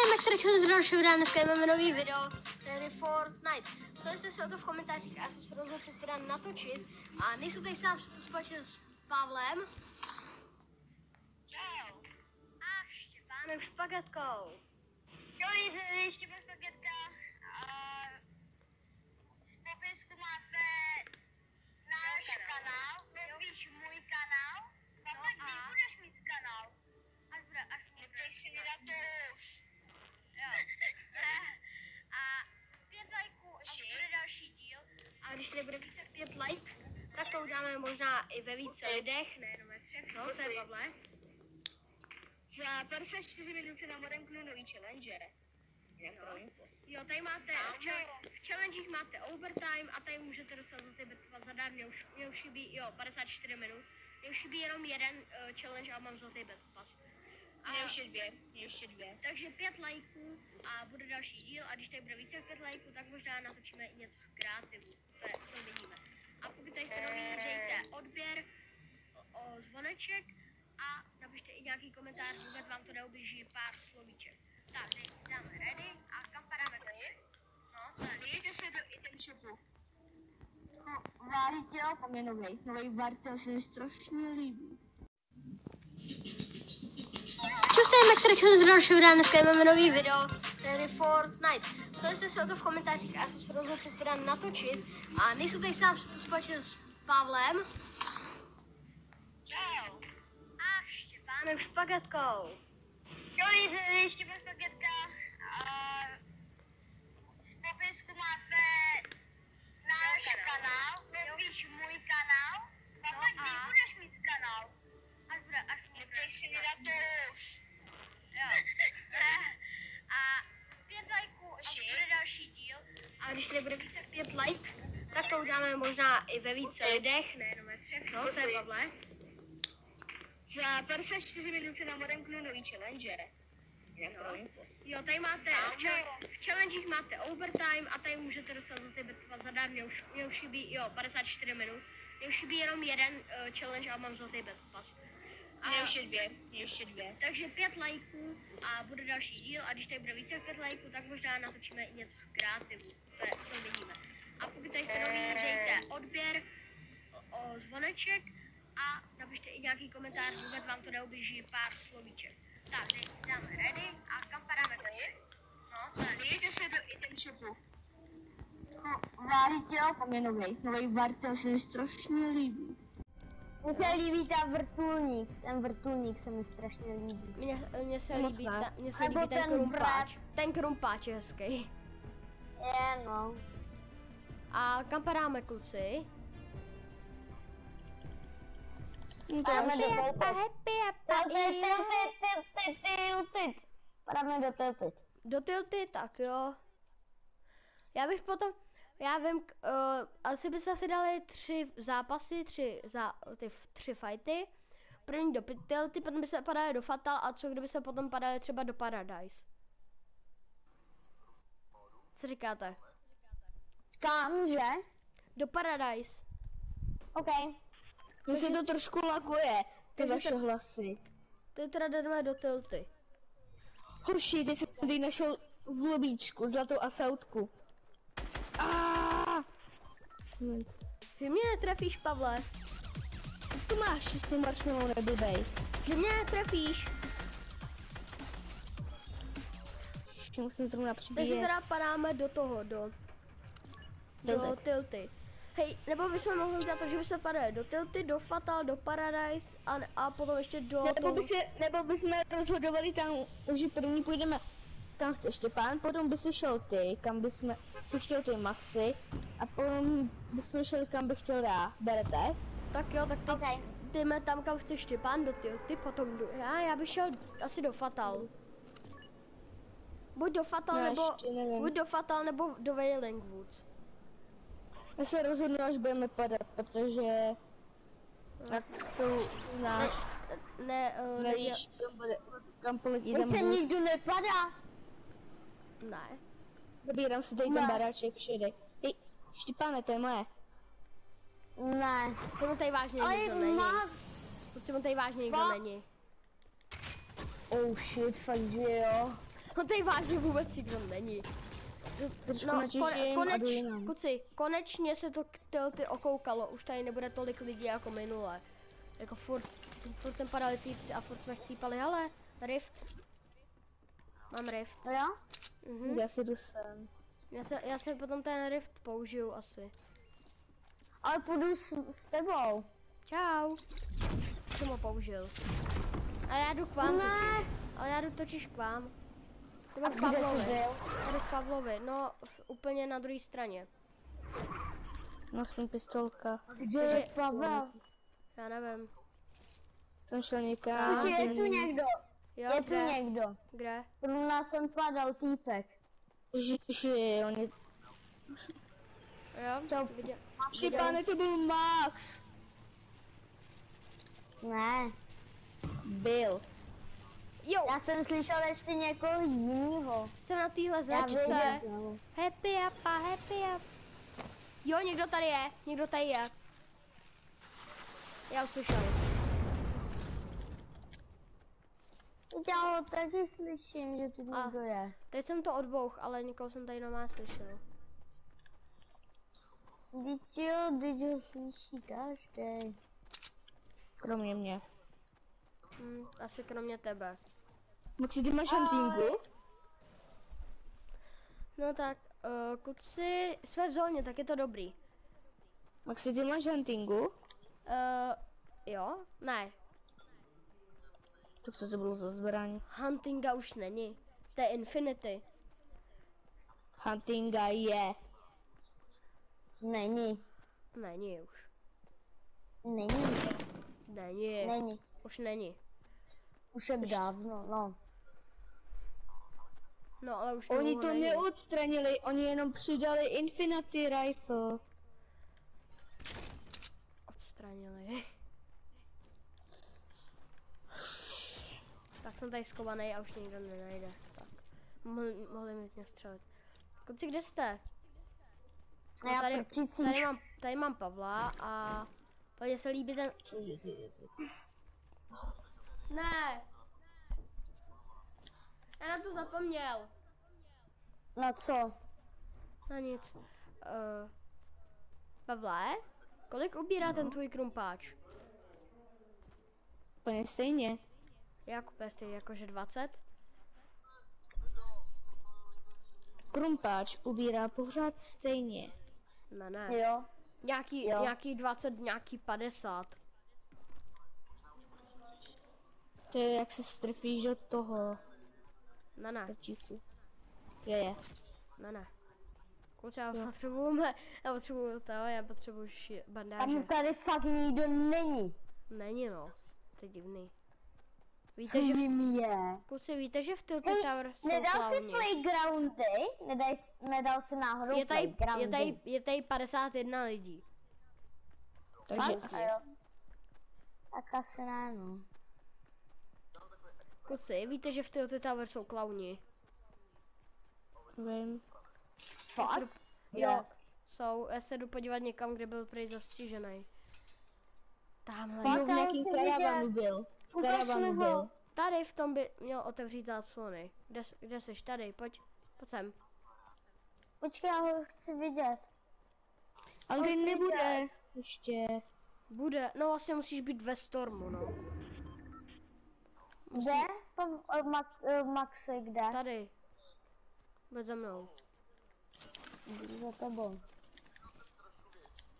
tady Max Rachel z dalšího videa, dneska máme nový video, tedy Fortnite. Psali jste se o to v komentářích a já jsem se rozhodl teda natočit. A nejsou tady sám společně s Pavlem Čau. a Štěpánem Špagatkou. Čau, ještě bez paketka. V popisku máte náš kanál, no spíš můj kanál. No tak kdy budeš mít kanál? Až bude, až bude. Se mě na to už. A pět lajků a Hoši? bude další díl. A když tady bude jak pět like, tak to uděláme možná i ve více lidech, nejenom ve třech, no, co je Pavle? Za 54 minut se nám odemknu nový challenge. Info. Jo, tady máte, v, chal- v challengech máte overtime a tady můžete dostat za ty bitva zadarmo. Mě už, mě už chybí, jo, 54 minut. Mě už chybí jenom jeden uh, challenge a mám zlatý battle pass. A, ještě dvě, ještě dvě. takže pět lajků a bude další díl a když tady bude více jak pět lajků, tak možná natočíme i něco z kreativu. To, je, to vidíme. A pokud tady jste nový, dejte odběr, o, o zvoneček a napište i nějaký komentář, vůbec vám to neublíží pár slovíček. Tak, teď dáme ready a kam padáme kluci? No, co je? Podívejte se do item shopu. Tam je nový. Nový Vartel se mi strašně líbí. Čau, tady Max Rachel z dalšího videa, dneska máme nový video, tedy Fortnite. Psali jste se o to v komentářích a já jsem se rozhodl teda natočit. A nejsou tady sám společně s Pavlem Čau. a Štěpánem Špagatkou. Čau, ještě bez paketka. V popisku máte náš kanál, no spíš můj kanál. No No tak kdy budeš mít kanál? Až bude, až bude. Se mě na to už. A pět lajků a bude další díl. A když tady bude více pět like, tak to uděláme možná i ve více lidech, nejenom ve třech, no, co je Pavle? Za 54 minut se nám odemknu nový challenge. To info. Jo, tady máte, v, chal- v challengech máte overtime a tady můžete dostat za ty bitva zadarmo. Mě už, mě už chybí, jo, 54 minut. Mě už chybí jenom jeden uh, challenge a mám zlatý pass. A, ještě dvě, ještě dvě. takže pět lajků a bude další díl a když tady bude více jak pět lajků, tak možná natočíme i něco z kreativu. To, je, to vidíme. A pokud tady jste nový, dejte odběr, o, o zvoneček a napište i nějaký komentář, vůbec vám to neublíží pár slovíček. Tak, teď dáme ready a kam padáme kluci? No, co je? Podívejte se do item shopu. Tam je nový. Nový Vartel se mi strašně líbí. Mně se líbí ten vrtulník, ten vrtulník se mi strašně líbí. Mně, mně se Moc líbí, ne. ta, mně se Nebo líbí ten, ten krumpáč. Ten krumpáč je hezký. Je no. A kam padáme kluci? Do Tilted. Padáme do Tilted. Do tilty, tak jo. Já bych potom, já vím, k- uh, asi bychom si dali tři zápasy, tři, za, ty tři fighty. První do pi- tilty, potom by se padali do Fatal a co kdyby se potom padali třeba do Paradise. Co říkáte? Kam, že? Do Paradise. OK. Mně se to trošku laguje, ty vaše hlasy. Teď teda jdeme do tilty. Hoši, ty jsem tady našel v lobíčku zlatou asautku. Ah! Moment. Že mě netrefíš, Pavle. Tu máš s tím marshmallow neblbej. Že mě netrefíš. Ještě musím zrovna Takže přibíjet. teda padáme do toho, do, do Tilted. tilty. Hej, nebo bychom mohli udělat to, že by se padali do tilty, do Fatal, do Paradise a, a potom ještě do Nebo, toho. by se, nebo bychom rozhodovali tam, že první půjdeme kam chce Štěpán, potom by si šel ty, kam bychom si chtěl ty Maxi a potom bychom šli kam bych chtěl já. Berete? Tak jo, tak teď OK. jdeme tam, kam chce Štěpán, do tilty, potom do, já, já bych šel asi do Fatal. Buď do Fatal, No, nebo, nevím. buď do Fatal, nebo do Wailing Woods. Já se rozhodnu, až budeme padat, protože jak to znáš, Ne, ne, uh, ne, nevíš, kam, bude, kam poletí Mně ten se bus. nikdo nepadá. Ne. Zabírám si tady Ne. ten baráček šedý. Hej, Štěpáne, to je moje. Ne. Tomu tady vážně Ale nikdo není. má... Tomu tady vážně nikdo není. Oh shit, fakt že jo. No tady vážně vůbec nikdo není. Trošku No, kone, koneč, kuci, konečně se to k- ty okoukalo, už tady nebude tolik lidí jako minule. Jako furt, furt jsem paralytici a furt jsme chcípali, ale rift. Mám rift. To jo? Mhm. Já si jdu sem. Já se, já se potom ten rift použiju asi. Ale půjdu s, s tebou. Čau. Jsem ho použil. A já jdu k vám Ne. totiž. Ale já jdu totiž k vám. Nebo A k kde jsi Pavlovi. byl? Já jdu k Pavlovi, no v, úplně na druhé straně. No, aspoň pistolka. Kde je Pavel? Já nevím. Jsem šel někam. Už je tu někdo. Jo, Je tu kde? někdo. Kde? Tu nás jsem padal týpek. Ježiši, on je... Jo, Čau. viděl. Šipáne, to byl Max. Ne, Byl. Jo, já jsem slyšel ještě někoho jinýho. jsem na téhle Já značce. Happy up a happy up. Jo, někdo tady je, někdo tady je. Já už slyšel. Já taky slyším, že tu A. někdo je. Teď jsem to odbouch, ale nikoho jsem tady normálně slyšel. Teď jo, teď ho slyší každý. Kromě mě. Hm, asi kromě tebe. Maxi, ty máš huntingu? No tak, uh, kuci, jsme v zóně, tak je to dobrý. Maxi, ty máš huntingu? Uh, jo? Ne, To co to bylo za zbraň? Huntinga už není. To je Infinity. Huntinga je. Není. Není už. Není. Není. Není. Už není. Už je dávno, no. No ale už Oni to není. neodstranili, oni jenom přidali Infinity Rifle. Odstranili. jsem tady schovaný a už nikdo nenajde. Tak. Mohli, mohli mi mě střelit. Kluci, kde jste? No, Já tady, tady, mám, tady mám Pavla a mně se líbí ten... Ne! Já na to zapomněl. No co? Na nic. Uh, Pavle, kolik ubírá ten tvůj krumpáč? Úplně stejně. Jak stejně jakože 20? Krumpáč ubírá pořád stejně. Ne, ne. Jo. Nějaký, Jo. nějaký 20, nějaký 50. To je jak se strefíš do toho Ne, ne, kočíku. Je, je. ne, ne. Kluci, já potřebuji, já potřebuji to, já potřebuji ši- bandáže. Tam tady fakt nikdo není. Není no, to je divný. Co Víte, že, jim je? kluci, víte, že v Tilted Hej, Tower jsou nedal si playgroundy? Nedaj, nedal si náhodou Je tady, je, playgroundy? tady, je tady 51 lidí. Takže asi. Jo. Tak asi ne, no. Kluci, víte, že v Tilted Tower jsou klauni? Vím. Fakt? Jo, jsou. Já se jdu podívat někam, kde byl prej zastižený. Tamhle. Pak Jo, v tam nějakým karavanu vidět. byl. V karavanu byl. ho. Tady v tom by měl otevřít záclony. Kde, kde jsi? Tady, pojď. Pojď sem. Počkej, já ho chci vidět. Ale teď nebude. Ještě. Bude, no vlastně musíš být ve stormu, no. Kde? Pan, uh, Max, uh, Maxi, kde? Tady. Bude za mnou. Jdu za tebou.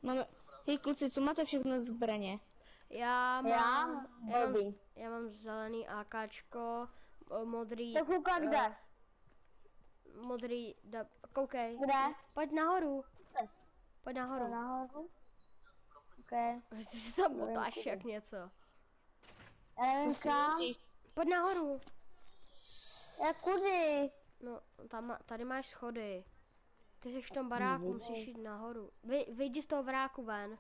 Máme... Hej kluci, co máte všechno zbraně? Já mám, Já? já mám, já mám zelený AKčko, modrý, Tak Luka, kde? eh, modrý, da, koukej. Kde? Pojď nahoru, Se. pojď To nahoru. nahoru? OK. Ty si tam motáš jak něco. Já nevím kam. Pojď nahoru. Já kudy? No, tam, tady máš schody. Ty jsi v tom baráku, musíš jít nahoru. Vy, vyjdi z toho baráku ven.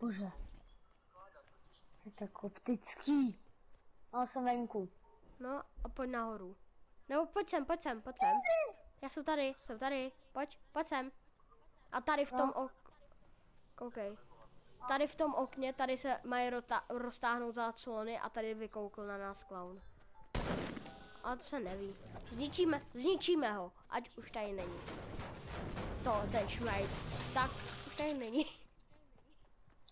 Bože. To je tak optický. No, jsem venku. No a pojď nahoru. Nebo pojď sem, pojď sem, pojď sem. Já jsem tady, jsem tady. Pojď, pojď sem. A tady v tom ok... Koukej. Tady v tom okně, tady se mají rota- roztáhnout záclony a tady vykoukl na nás clown. A to se neví. Zničíme, zničíme ho, ať už tady není. To, ten šmejd. Tak, už tady není.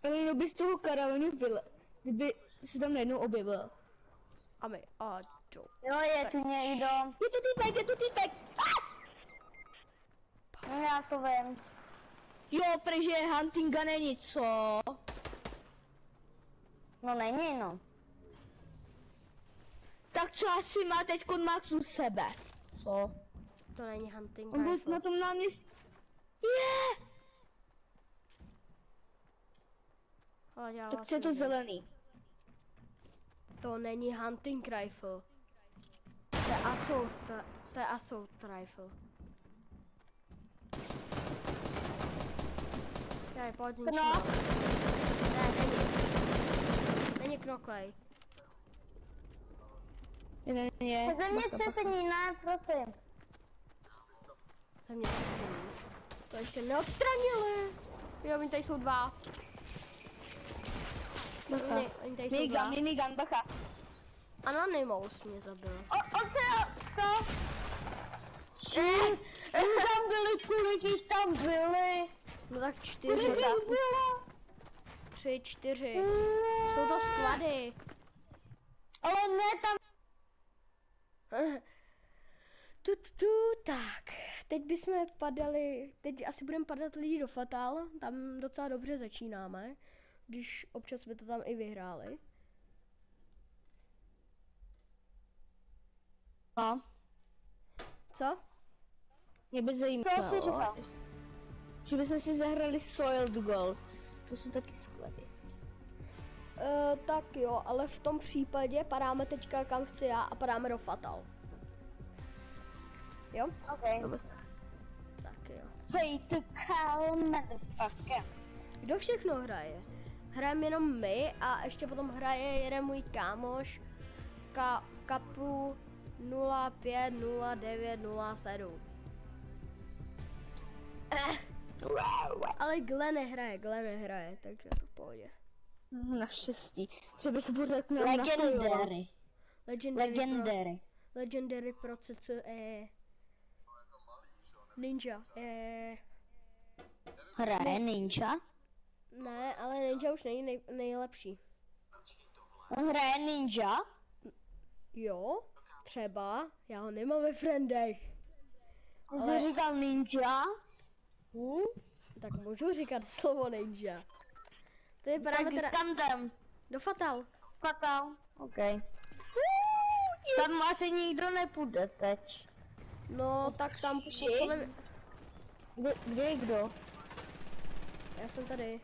Ale jenom by z toho karavanu vyle, kdyby se tam najednou objevil. A my, a čo? Jo, je tu někdo. Je to týpek, je to týpek! Ah! No já to vím. Jo, protože huntinga není, co? No není, no. Tak co asi má teď Max u sebe? Co? To není hunting On byl rifle. na tom náměstí. Je! Ale já Tak vás co je to nevím. zelený? To není hunting rifle. To je assault, to je assault rifle. Jaj, pojď. No. Ne, není. Není knoklej. Jeden je. Zemětřesení, ne, prosím. Země To ještě neodstranili. Jo, oni tady jsou dva. Bacha. Oni, oni tady jsou dva. Minigun, minigun, bacha. Anonymous mě zabil. O, o co to? Šíp, tam byli, kolik jich tam byli? No tak Kolik čtyři. jich bylo? Tři, čtyři. Jsou to sklady. Ale ne, tam Tu, tu, tu, tak, teď bychom padali, teď asi budeme padat lidi do Fatal, tam docela dobře začínáme, když občas jsme to tam i vyhráli. No, Co? mě by zajímalo. Co jsi říkal? Že bychom si zahrali Soiled Gold. To jsou taky sklady. E, tak jo, ale v tom případě padáme teďka kam chci já a padáme do Fatal. Jo? Okay. Tak jo. Fatal motherfucker. Kdo všechno hraje? Hrajeme jenom my a ještě potom hraje jeden můj kámoš ka, kapu 050907. Eh, ale Glenn nehraje, Glenn nehraje, takže to v pohodě. Naštěstí. Třeba se pořád měl napojovat. Legendary. Legendary, Pro, Legendary. Legendary eh, Ninja. Eh, Hraje Ninja? Ne, ale Ninja už není nej, nejlepší. Hraje Ninja? Jo, třeba, já ho nemám ve friendech. Ty jsi říkal Ninja? Hm? Tak můžu říkat slovo ninja. To je Tak teda tam tam. do Fatal. Fatal. OK. Tam asi nikdo nepůjde teď. No, tak tam podle mě- Kde, kde je kdo? Já jsem tady.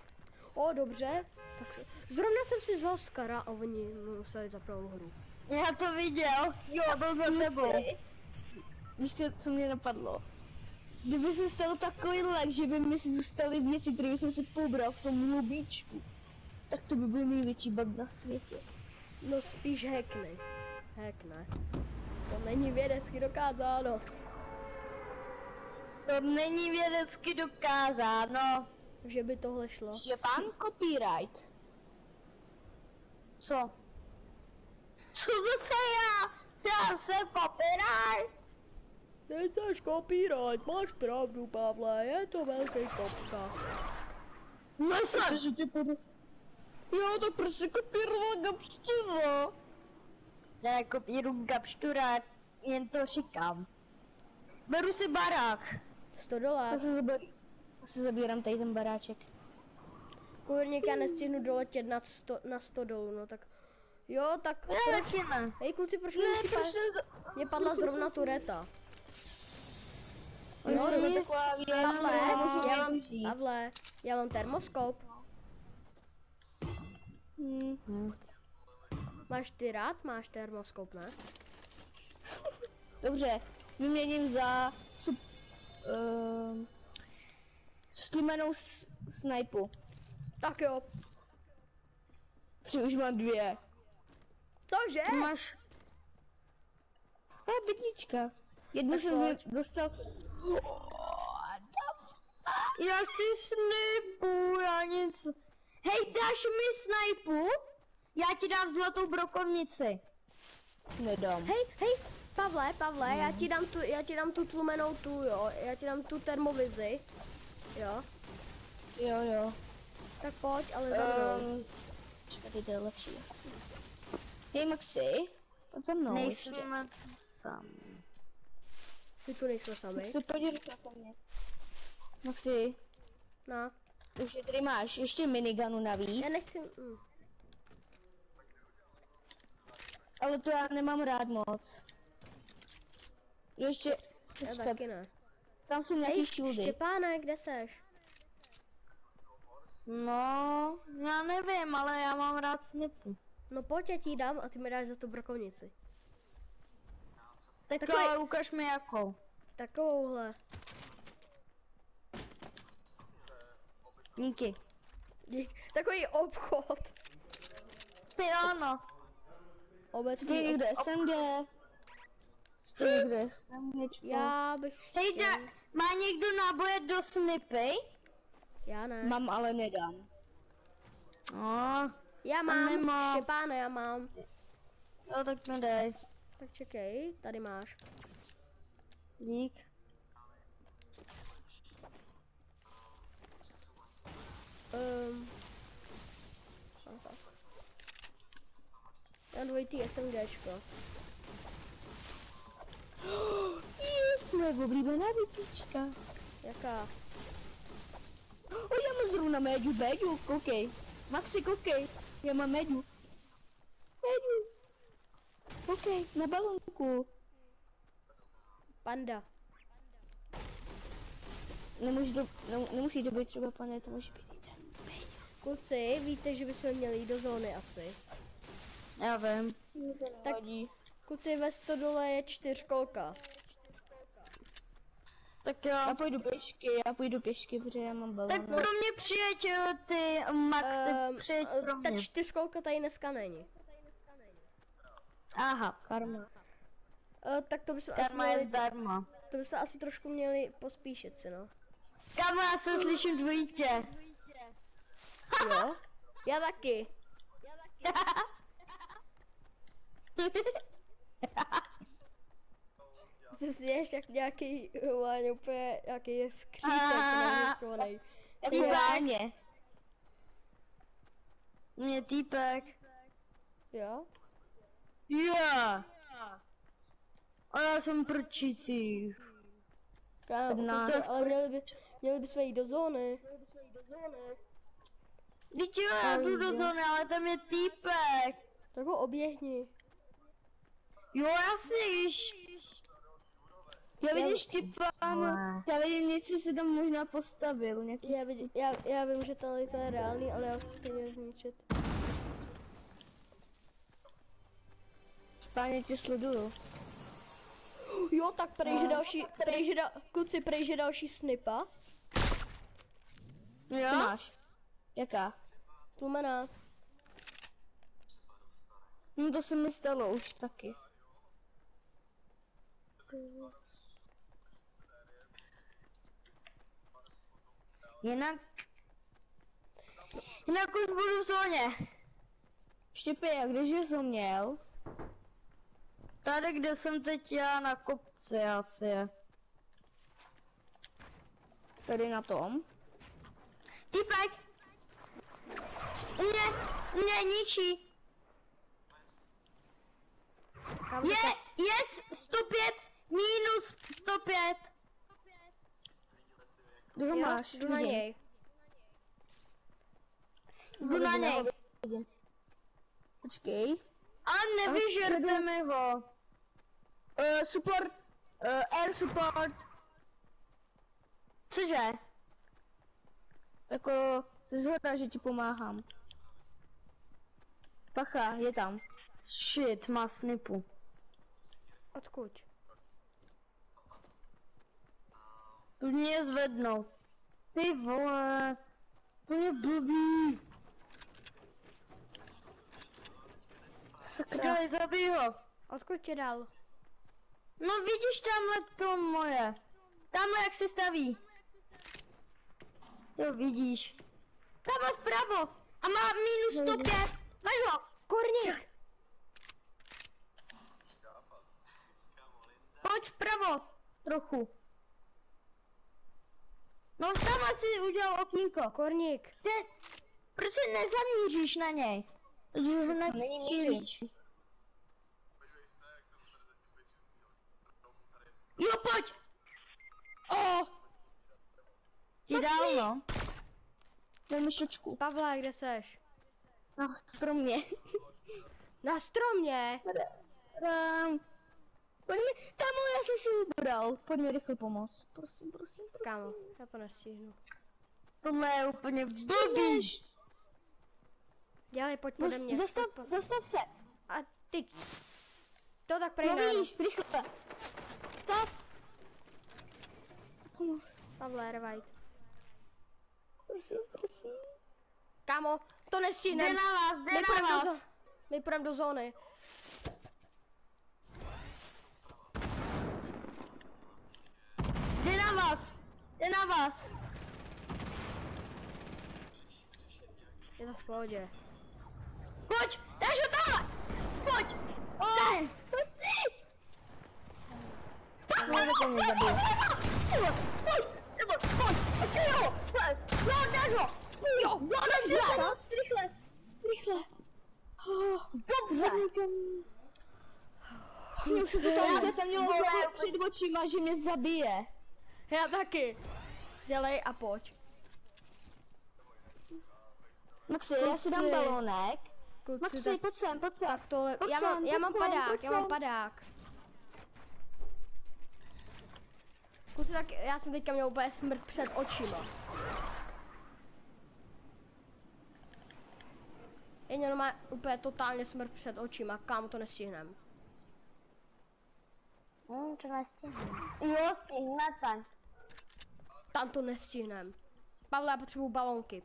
O, dobře. Tak se... Zrovna jsem si vzal Skara a oni museli zapnout hru. Já to viděl. Jo, byl za tebou. Víš, co, co mě napadlo? Kdyby se stalo takový lag, že by mi si zůstaly věci, které jsem si pobral v tom lubíčku, tak to by byl největší bug na světě. No spíš hackny. Hackne. To není vědecky dokázáno. To není vědecky dokázáno. Že by tohle šlo. Že pan copyright. Co? Co zase já? Já jsem copyright. Nejseš copyright, máš pravdu, Pavle, je to velký kopka. Myslím, že tě budu... Jo, to prostě kopíroval Gapštova. Já kopíru kapštura, jen to říkám. Beru si barák. 100 dolar. Já se zabírám. Tady ten baráček. Kurník, já nestihnu doletět na 100, na 100 dolů, no tak. Jo, tak Já proč? ne. Hej kluci, proč mi Ne, za... Mě padla zrovna tureta. Jo, Jo, to je nic. taková Pavle, já mám. Pavle, já mám termoskop. Hmm. Máš ty rád? Máš termoskop, ne? Dobře, vyměním za sup... Um, stlumenou s- snajpu. Tak jo. Při už mám dvě. Cože? Máš A bednička. Jednu jsem dostal... Já chci snipu, já nic. Hej, dáš mi snajpu? Já ti dám zlatou brokovnici. Nedám. Hej, hej, Pavle, Pavle, já ti dám tu, já ti dám tu tlumenou tu, jo, já ti dám tu termovizi, jo, Jo, jo. tak pojď, ale za mnou. Um, Počkej, to je lepší asi. Hej Maxi, pojď za mnou ještě. Nejsme tu sami. My tu nejsme sami. Maxi, pojď rychle po mně. Maxi, No, už je tady máš ještě miniganu navíc. já nechci, hm. Ale to já nemám rád moc. Ještě, já počkat, taky ne. Tam jsou nějaký shieldy. Štěpáne, kde seš? No, já nevím, ale já mám rád snipu. No pojď, já ti dám a ty mi dáš za tu brokovnici. Tak Takový- ale ukaž mi jakou. Takovouhle. Díky. Dík. Takový obchod. Piano. Obecný Jste ob... někde Já bych Hej, chtěl. da, má někdo náboje do snipy? Já ne. Mám, ale nedám. No, Já mám, nemám. Štěpáne, já mám. jo, tak mi dej. Tak čekej, tady máš. Dík. Um, tak. Já dvojitý SMGčko. Yes, moje oblíbená věcička. Jaká? O, já mám zrovna méďu, méďu, koukej. Maxi, koukej. Já mám méďu. Méďu. Koukej, na balonku. Panda. Nemůže to, ne, nemusí to být třeba pane, to může být ten. Kluci, víte, že bychom měli jít do zóny asi. Já vím. Tak- Tak. Kluci, ve stodole je čtyřkolka. Tak jo. Já půjdu pěšky, já půjdu pěšky, protože já mám balon. Tak pro mě přijeď eh, ty, Maxi, Ehm, přijeď eh, pro ta mě. čtyřkolka tady dneska není. Aha, Karma. Uh, tak to bychom asi karma je měli, zdarma. to bychom asi trošku měli pospíšit si, no. Kámo, já se slyším dvojitě. Jo? Já taky. Ty slyšíš jak nějaký, uh, úplně, jaký je skřítek váně. Mě týpek. Jo? Yeah. A já jsem prčících. Kámo, ale měli, by, měli bychom jít do zóny. Teď jo, já jdu do zóny, ale tam je týpek. Tak ho oběhni. Jo, jasně, když... Já vidím Štěpán, já vidím něco, se tam možná postavil, nějaký Já, vidím, já, já vím, že to, to je reálný, ale já chci stejně zničit. Páně tě sleduju. Jo, tak prej, že další, prej, že da, kluci, prej, že další snipa. Co Jo? máš? Jaká? Tlumená. No to se mi stalo už taky. Jinak... Jinak už budu v zóně. Štěpě, jak kdeže jsi měl? Tady, kde jsem teď já na kopci asi. Tady na tom. Týpek! Mě, mě ničí. Je, yes, 105, minus 105. Kde ho jo, máš? jdu na něj. Jdu na něj. Počkej. Ale nevyžerte mi ho. Uh, support. Uh, air support. Cože? Jako, ze zhora, že ti pomáhám. Pacha, je tam. Shit, má snipu. Odkud? Tu mě zvednou. Ty vole. To je blbý. Sakra. Daj, zabij ho. Odkud tě dal? No vidíš tamhle to moje. Tamhle jak se staví. Jo, vidíš. Tamhle vpravo. A má minus 105. Maž ho. Korník! pojď vpravo, trochu. No tam asi udělal okýnko. Korník. Ty, proč se nezamíříš na něj? Že ho nestřílíš. Jo, pojď! O! Ti dal, no. Dej mi šočku. Pavle, kde seš? Na stromě. Na stromě. Um, pojď mi, tam já jsem si vybral. Pojď mi rychle pomoct. Prosím, prosím, prosím. Kámo, já to nestihnu. Tohle je úplně blbý. Dělej, pojď No, pode mě. zastav, Pojď po- zastav se. A ty. To tak prej No vidíš, rychle. Stav. Pomoz. Pavle, revive. Prosím, prosím. Kámo, to Jde nestihneme. na vás, jde My na do, vás. zó- my půjdeme do zóny. Jde na vás, jde na vás. Je to v pohodě. Pojď, dáš ho tamhle. Pojď. Oj. Pojď si. No, to mě zabije. Pojď, nebo, pojď, pojď, jo, pojď, jo, dáš ho. Jo, jo, dáš Rychle, ho. moc, rychle. Rychle. Oh, Dobře. Mě už se to tam Já- se tam mělo vole, jako před očima, že mě zabije. Já taky. Dělej a pojď. Maxi, já si dám Kluci. balónek. Kluci, Maxi, tak, pojď sem, pojď sem. tak to, Pojď já mám, sem, já mám sem, padák, já mám padák. Kluci, tak já jsem teďka měl úplně smrt před očima. Je jenom má úplně totálně smrt před očima, kam to nestihneme. Hm, to nestihneme. Jo, stihnete. Tam to nestihneme. Pavle, já potřebuju balonky.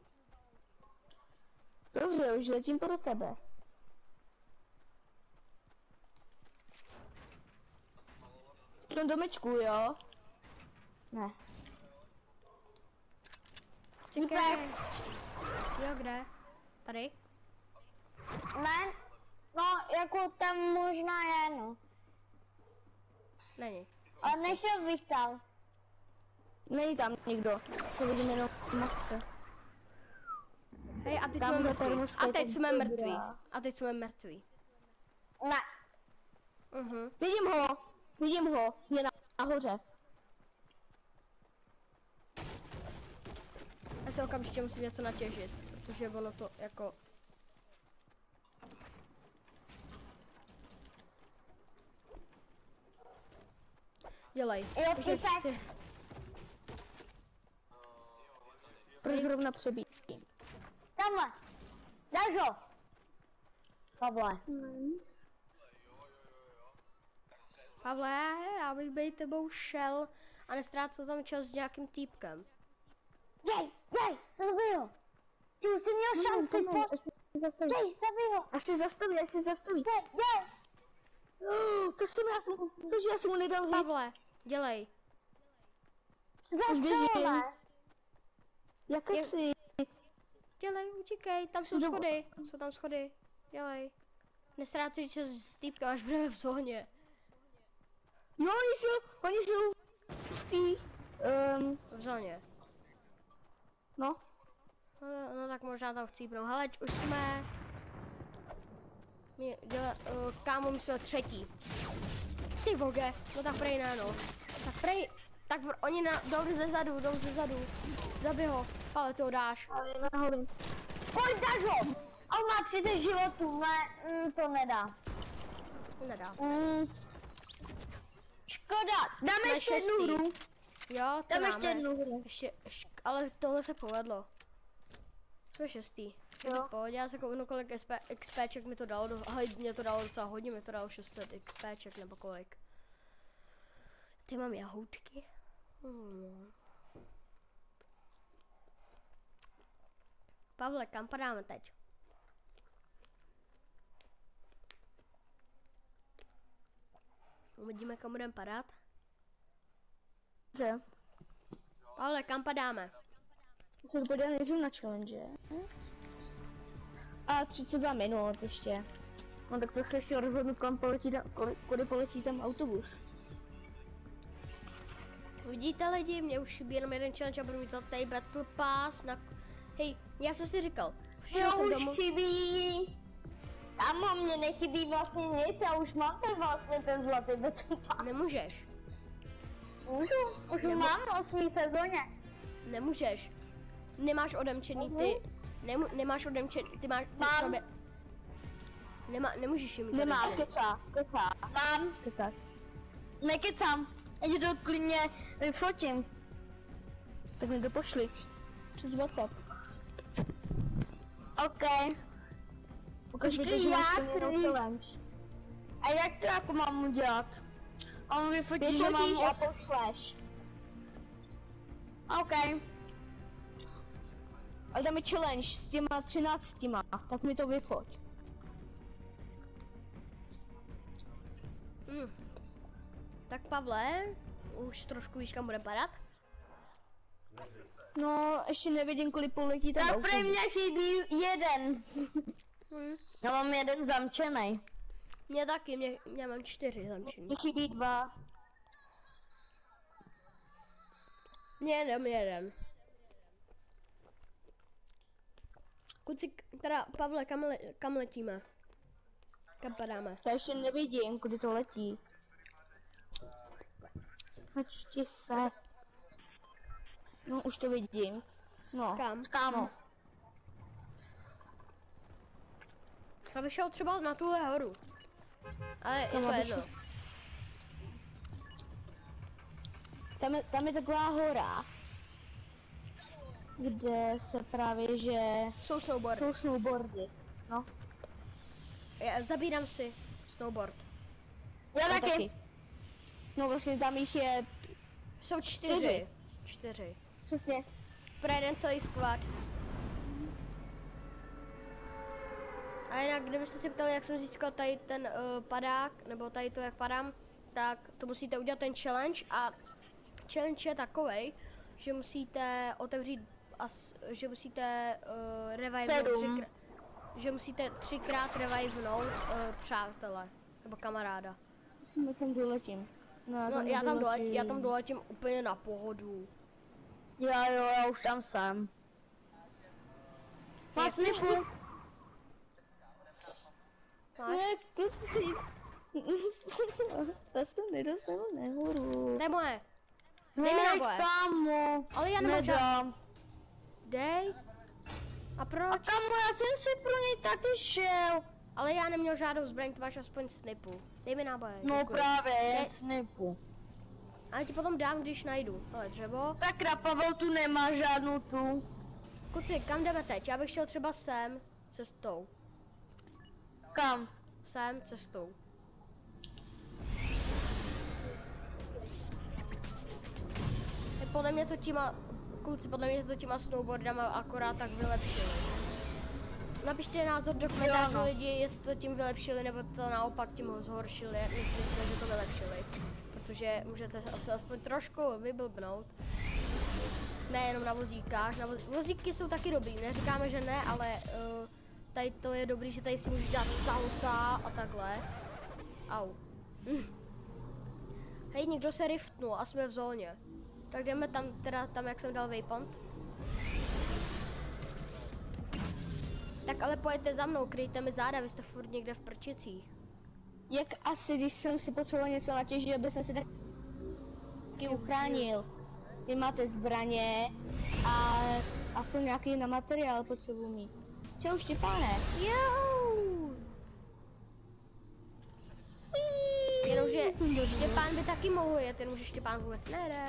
Dobře, už letím pro tebe. V tom domečku, jo? Ne. Čekaj. Jo, kde? Tady? Ne, no, jako tam možná je, no. Není. Ale nešel bych tam. Není tam nikdo. Co vidím jenom Maxe. Hej, a teď Tam jsme mrtví. A teď jsme mrtví. A teď jsme mrtví. Ne, Mhm. Vidím ho, vidím ho, je na, nahoře. Já se okamžitě musím něco natěžit, protože ono to jako... Dělej. Jo, ty- Proč zrovna přebíjí? tamhle. Dáš ho. Pavle. Pavle, já bych být tebou šel a nestrácel tam čas s nějakým týpkem. Jej, jej, zabij ho. Ty už jsi měl šanci, pojď. Asi zastaví. Jej, zabij ho. Až se zastaví, až se zastaví. Jej, jej. Oh, to jsem já jsem, což já jsem mu nedal hit. Pavle, dělej. Zastřelové. Jak Je- asi? Dělej, utíkej, tam jsou Jsi schody. Jsou tam schody. Dělej. Nestrácej čas s týpkem, až budeme v zóně. Jo, oni jsou, oni jsou v té, um, V zóně. no. No, no tak možná tam chcípnou. Hele, už jsme... My, děla, uh, kámo, my jsme třetí. Ty voge, no tak prej ne, no. Tak prej, tak oni na, jdou ze zadu, jdou ze zadu. Zabij ho, ale ty ho dáš. Ale. Pojď, dáš ho. On má 30 životů, ne, mm, to nedá. Nedá. Mm. Škoda, dáme Jsme ještě jednu šestý. hru. Jo, to Dáme ještě jednu hru. Ještě, ještě, ale tohle se povedlo. Jsme šestý. Jo. Pohodě, já se kouknu, kolik SP, XPček mi to dalo, do, mě to dalo docela hodně, mi to dalo 600 XPček nebo kolik. Ty mám jahoutky. Hmm. Pavle, kam padáme teď? Uvidíme, kam budeme padat. Dobře. Pavle, kam padáme? Se to podívat nejdřív na challenge. A 32 minut ještě. No tak to se ještě rozhodnu, kam poletí, kudy poletí ten autobus. Vidíte lidi, mě už chybí jenom jeden challenge a budu mít zlatý Battle Pass na... Hej, já jsem si říkal, přišel Jo, jsem už domů, chybí. Kámo, mě nechybí vlastně nic, já už mám ten vlastně ten zlatý Pass. nemůžeš, Můžu, už ho Nebo- mám v osmý sezóně. nemůžeš. Nemáš odemčený ty, nemu, nemáš odemčený, ty máš, ty Mám. sobě, Nemá, nemůžeš jim mít Nemá, odemčený. kecá, kecá, Mám, kecáš. nekecám. Já to klidně vyfotím. Tak mi to pošli. Přes WhatsApp. OK. Ukaž mi to, že máš já. A jak to jako mám udělat? On vyfotí, že mám a pošleš. OK. Ale tam je challenge s těma třináctima, tak mi to vyfoť. Hm. Tak Pavle, už trošku víš, kam bude padat? No, ještě nevidím, kolik poletí ten Tak pro mě chybí jeden. Hm. Já mám jeden zamčený. Mě taky, mě, já mám čtyři zamčený. Mně chybí dva. Mně jenom jeden. Kluci, k- teda Pavle, kam, le, kam letíme? Kam padáme? Já ještě nevidím, kudy to letí. Načti se. No, už to vidím. No, Kam? kámo. Abych šel třeba na tuhle horu. Ale je Kam to abych jedno. šel? Tam je, tam je taková hora, kde se právě, že Jsou snowboardy. jsou snowboardy. No, Já zabírám si snowboard. Já já taky. No vlastně tam jich je Jsou čtyři. Čtyři. Čtyři. Přesně Pro jeden celý squad. A jinak, kdybyste si ptali, jak jsem získal tady ten uh, padák, nebo tady to, jak padám, tak to musíte udělat ten challenge a challenge je takovej, že musíte otevřít, as, že musíte uh, revivenout třikrát, že musíte třikrát revivenout uh, přátele, nebo kamaráda. jsme tam doletím. No, já No, já tam, doletím. já tam doletím úplně na pohodu. Já jo, já už tam jsem. Snipu. Máš? Ne, kluci. Já se nedostanu nahoru. To je moje. Dej mi naboje. kámo. Ale já nemám. Nedám. Dej. A A proč? kámo, já jsem si pro něj taky šel. Ale já neměl žádnou zbraň, ty máš aspoň snipu. Dej mi náboje. No děkuji. právě, jen snipu. Ale ti potom dám, když najdu. Ale dřevo. Sakra, Pavel tu nemá žádnou tu. Kuci, kam jdeme teď? Já bych šel třeba sem, cestou. Kam? Sem, cestou. Je podle mě to těma, kluci, podle mě to těma snowboardama akorát tak vylepšili. Napište názor do komentářů no. lidi, jestli to tím vylepšili, nebo to naopak tím ho zhoršili. My jsme, že to vylepšili. Protože můžete asi aspoň trošku vyblbnout. Nejenom na vozíkách, na voz... vozíky jsou taky dobrý, neříkáme, že ne, ale uh, tady to je dobrý, že tady si můžeš dát salta a takhle. Au. Hej, někdo se riftnul a jsme v zóně. Tak jdeme tam, teda tam, jak jsem dal waypoint. Tak ale pojďte za mnou, kryjte mi záda, vy jste furt někde v prčicích. Jak asi, když jsem si potřeboval něco natěžit, aby jsem si taky uchránil. Vy máte zbraně a aspoň nějaký na materiál potřebuji mít. Čau Štěpáne. Jo! Jenomže Štěpán by taky mohl jet, jenomže Štěpán vůbec nejde.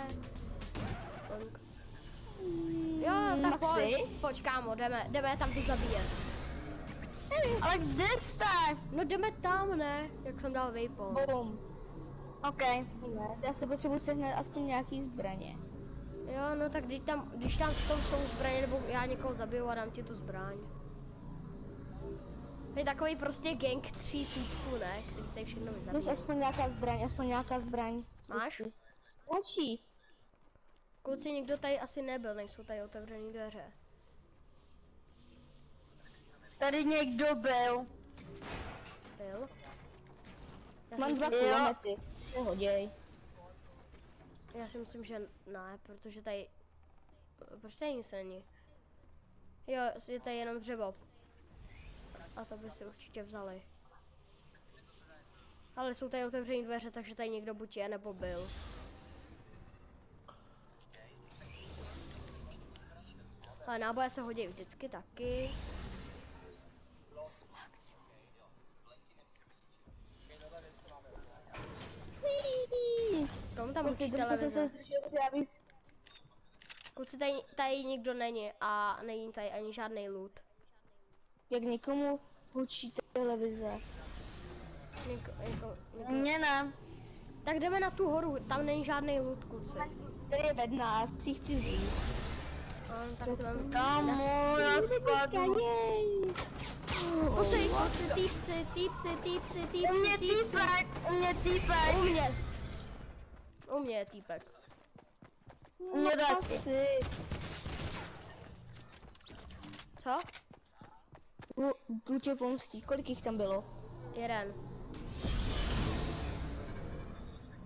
Jo, tak Maxi? pojď, pojď kámo, jdeme, jdeme tam ty zabíjet. Ale kde jste? No jdeme tam, ne? Jak jsem dal waypoint. Bum. OK. Ne, já se potřebuji sehnat aspoň nějaký zbraně. Jo, no tak když tam, když tam v tom jsou zbraně, nebo já někoho zabiju a dám ti tu zbraň. To je takový prostě gang tří týpků, ne? Který tady všechno vyzabíjí. aspoň nějaká zbraň, aspoň nějaká zbraň. Máš? Další. Kluci, nikdo tady asi nebyl, nejsou tady otevřený dveře. Tady někdo byl. Byl? Já Mám jsem dva kulomety. Se hoděj. Já si myslím, že ne, protože tady... Proč tady nic není? Jo, je tady jenom dřevo. A to by si určitě vzali. Ale jsou tady otevřené dveře, takže tady někdo buď je, nebo byl. Ale náboje se hodí vždycky taky. Komu tam Kluci, trošku jsem se televize? zdržel, protože já bych... Kluci, tady, tady nikdo není a není tady ani žádný loot. Jak někomu hučí televize. Něko, něko, něko. Mně ne. Tak jdeme na tu horu, tam není žádný loot, kluci. Tady je ved nás, si chci vzít. No. Kámo, já spadnu. Kluci, kluci, týpci, týpci, týpci, týpci, U mě týpci. týpek, u mě týpek. U mě. Mě je týpek. U mě taky. Co? Jdu tě pomstí, kolik jich tam bylo? Jeden.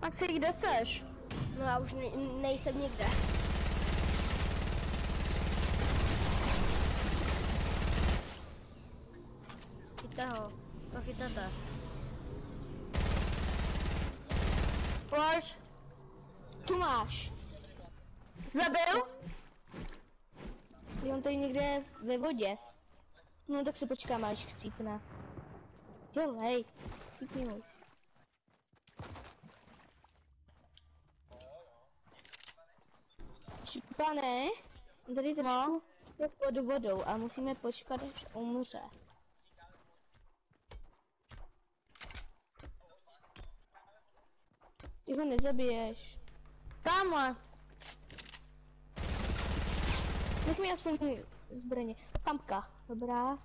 Maxi, kde seš? No já už ne, nejsem nikde. Někde ve vodě. No tak se počkáme, až chcípne. Dělej, chcípni už. Pane, tady trošku je pod vodou a musíme počkat, až umře. Ty ho nezabiješ. Kámo! Nech mi aspoň zbraně. Kampka, dobrá.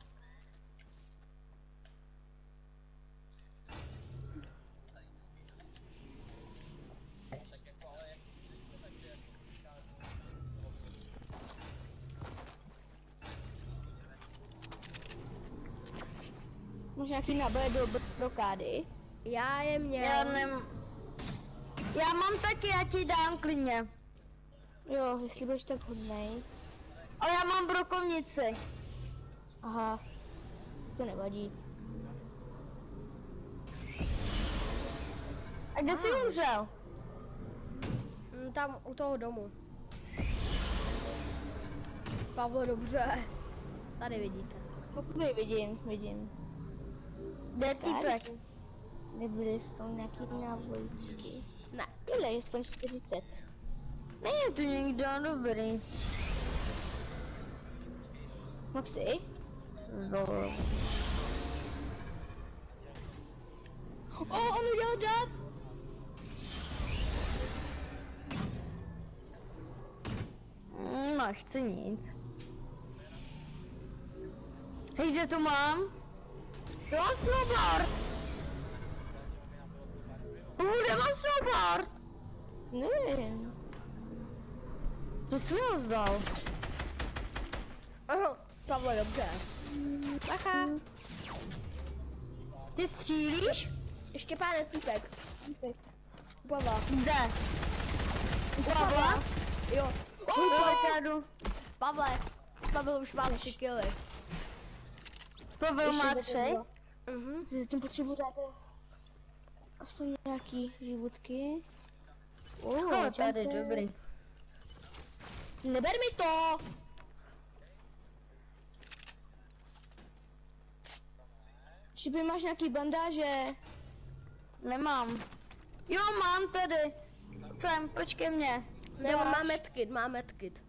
Máš nějaký náboje do blokády? Já je měl. Já nem... Já mám taky, já ti dám klidně. Jo, jestli budeš tak hodnej. Ale já mám brokovnici. Aha, to nevadí. A kde jsi umřel? Mm, Tam u toho domu. Pavlo, dobře. Tady vidíte. Tady vidím, vidím. Kde je týpek? Nebyly z toho nějaký nábojíčky. Ne. Je aspoň 40. Není tu nikdo dobrý. Maxi? No. O, on udělal dát! Mm, nechci nic. Hej, kde to mám? To mám snowboard. Uh, kde mám snowboard? Nevím. Že jsi Pavlo, dobře. Bacha. Ty střílíš? Ještě pár týpek. Pavla. Kde? Pavla? Jo. Oh! Pavle. Pavel už má tři killy. Pavel má tři. Mhm. Si zatím potřebuji dát eh, aspoň nějaký životky. Oh, No, tady, dobrý. Neber mi to! Šipy, máš nějaký bandáže? Nemám. Jo, mám tady. Sem, počkej mě. Ne, Máš? má medkit, má medkit.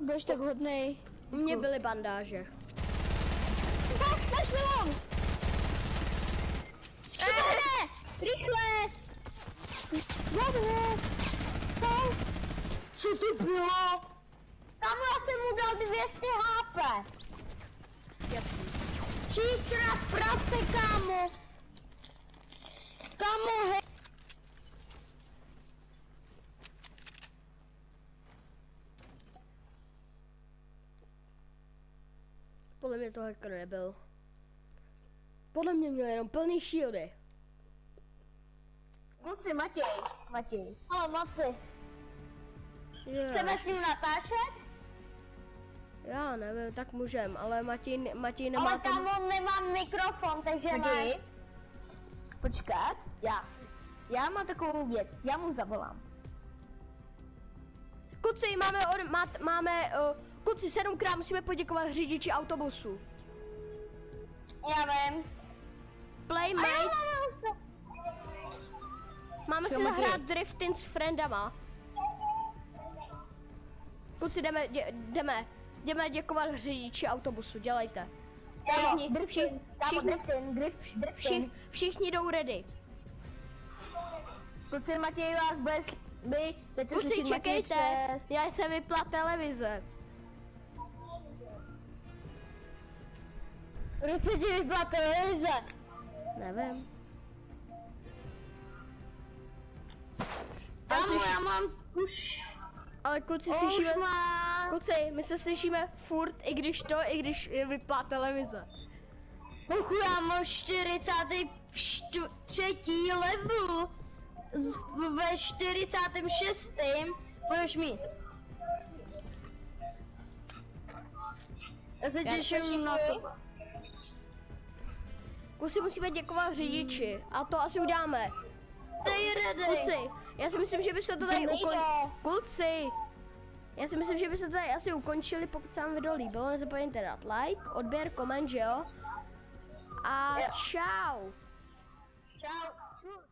Budeš tak hodnej. U mě byly bandáže. Tak, máš Rychle! Zavře! Co to bylo? Tam já jsem mu dal 200 HP. Třikrát prase, kámo. Kámo, hej. Podle mě to hacker nebyl. Podle mě měl jenom plný shieldy. Kluci, Matěj, Matěj. Ale Maty, Jo. chceme s ním natáčet? Já nevím, tak můžem, ale Matěj, Matěj nemá Ale tam... on nemá mikrofon, takže Matěj, máš... počkat, já, já mám takovou věc, já mu zavolám. Kuci, máme, od, má, máme, uh, kuci, sedmkrát musíme poděkovat řidiči autobusu. Já vím. Playmates, máme si Co, Matěj? zahrát drifting s friendama. Kuci, jdeme, dě, jdeme, jdeme děkovat řidiči autobusu, dělejte. Všichni, všichni, všichni, všichni, všichni jdou ready. Kluci, Matěj vás bude, by, teď Matěj čekejte, přes... já jsem vypla televize. Proč se ti vypla televize? Nevím. Slyš- já mám už... Ale kluci slyšíme, má... kluci, my se slyšíme furt, i když to, i když je vypla televize. Uchu, já mám 43. level. Ve 46. budeš mít. Já se Já těším na to. Kluci musíme děkovat řidiči a to asi uděláme. Stay ready. Kluci, já si myslím, že by se to tady ukončili. Kluci, já si myslím, že by se to tady asi ukončili, pokud se vám video líbilo, nezapomeňte dát like, odběr, koment, že jo? A Jo. čau. Čau. Čus.